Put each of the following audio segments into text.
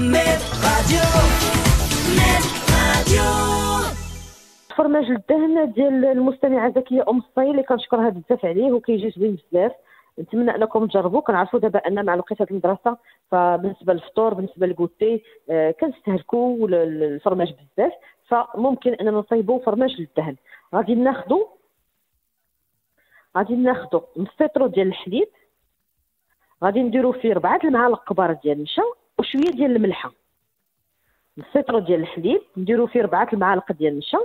ميد فرماج الدهن ديال المستمعة زكيه أم الصيل اللي كنشكرها بزاف عليه وكيجي زوين بزاف. نتمنى أنكم تجربوا كنعرفوا دابا أن مع الوقيته المدرسة فبالنسبة للفطور بالنسبة للكوتي آه كنستهلكوا ال- ال- الفرماج بزاف. فممكن أننا نصايبوا فرماج للدهن غادي ناخذوا غادي ناخذوا نص ديال الحليب. غادي نديروا فيه ربعة المعالق كبار ديال النشا وشوية ديال الملحة. نص ديال الحليب نديروا فيه ربعة المعالق ديال النشا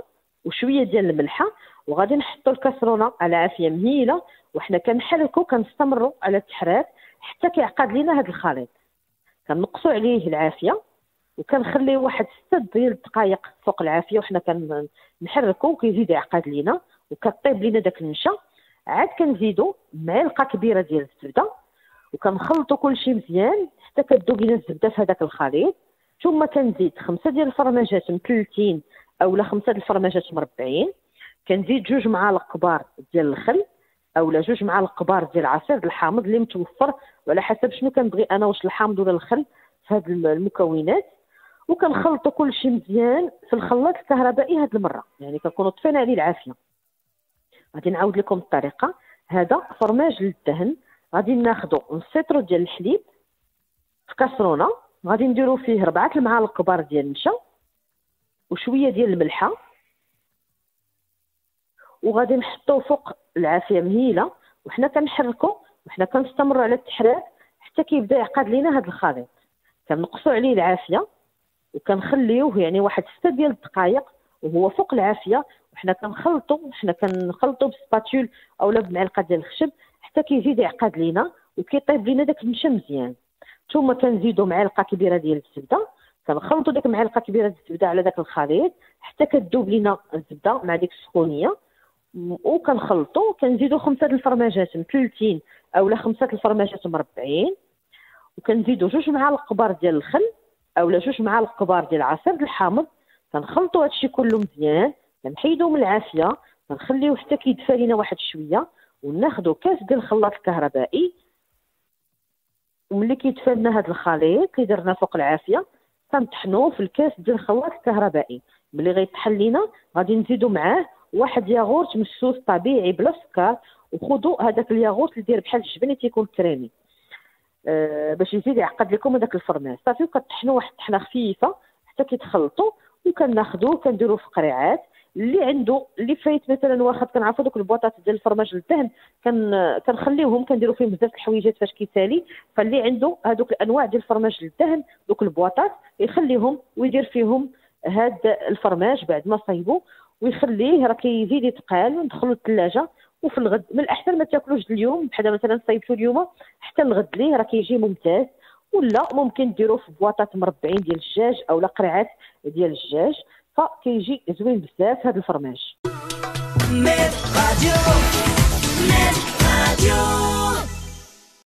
وشوية ديال الملحة وغادي نحطوا الكاسرونة على عافية مهيلة وحنا كنحركوا كنستمروا على التحراك حتى كيعقد لينا هذا الخليط. كنقصوا عليه العافية وكنخليه واحد ستة ديال الدقائق فوق العافية وحنا كنحركوا وكيزيد يعقد لينا وكطيب لينا داك النشا. عاد كنزيدوا معلقة كبيرة ديال الزبدة وكنخلطوا كلشي مزيان. حتى كتذوب لينا الزبده في هذاك الخليط ثم كنزيد خمسة ديال الفرماجات مثلثين أولا خمسة ديال الفرماجات مربعين كنزيد جوج معالق كبار ديال الخل أولا جوج معالق كبار ديال عصير الحامض اللي متوفر وعلى حسب شنو كنبغي أنا واش الحامض ولا الخل في هاد المكونات. وكنخلطوا كلشي مزيان في الخلاط الكهربائي هاد المرة يعني كنكونوا طفينا عليه العافية. غادي نعاود لكم الطريقة. هذا فرماج للدهن غادي ناخذوا نص لتر ديال الحليب في كاسرونه غادي نديروا فيه ربعة المعالق كبار ديال النشا وشوية ديال الملحة. وغادي نحطوه فوق العافية مهيلة وحنا كنحركوا وحنا كنستمروا على التحراك حتى كيبدا يعقد لينا هذا الخليط. كنقصوا عليه العافية وكنخليوه يعني واحد ستة ديال الدقائق وهو فوق العافية. وحنا كنخلطوا حنا كنخلطوا بسباتول اولا بمعلقة ديال الخشب حتى كيزيد يعقد لينا وكيطيب لينا داك النشا مزيان. ثم كنزيدوا معلقة كبيرة ديال الزبدة. كنخلطوا ديك معلقة كبيرة ديال الزبدة على داك الخليط حتى كتذوب لينا الزبدة مع ديك السخونيه وكنخلطوا كنزيدوا خمسة الفرماجات مثلثين أولا خمسة الفرماجات مربعين. وكنزيدوا جوج معالق كبار ديال الخل أولا جوج معالق كبار ديال عصير الحامض. كنخلطوا هادشي كله مزيان كنحيدو من العافية كنخليوه حتى كيدفى لينا واحد شوية. وناخذوا كاس ديال الخلاط الكهربائي. وملي كيدفى لنا هذا الخليط اللي درنا فوق العافية كنطحنوه في الكاس ديال الخلاط الكهربائي ملي غيطحن لينا غادي نزيدو معاه واحد ياغورت مسوس طبيعي بلا سكر وخذوا هذاك الياغورت اللي داير بحال الجبن اللي تيكون كريمي أه باش يزيد يعقد لكم هذاك الفرماج صافي وكنطحنوا واحد الطحنه خفيفة حتى كيتخلطوا وكناخذوه كنديروه في قريعات. اللي عنده اللي فايت مثلا واخد كنعرفوا دوك البواطات ديال الفرماج للدهن كن كنخليوهم كنديروا فيهم بزاف الحويجات فاش كيسالي فاللي عنده هذوك الأنواع ديال الفرماج للدهن دوك البواطات يخليهم ويدير فيهم هاد الفرماج بعد ما صايبو ويخليه راه كيزيد يتقال وندخلو الثلاجه وفي الغد من الأحسن ما تاكلوش اليوم بحال مثلا صايبتو اليوم حتى الغد ليه راه كيجي ممتاز ولا ممكن ديروه في بواطات مربعين ديال الدجاج أو قرعات ديال الدجاج فكيجي زوين بزاف هذا الفرماج.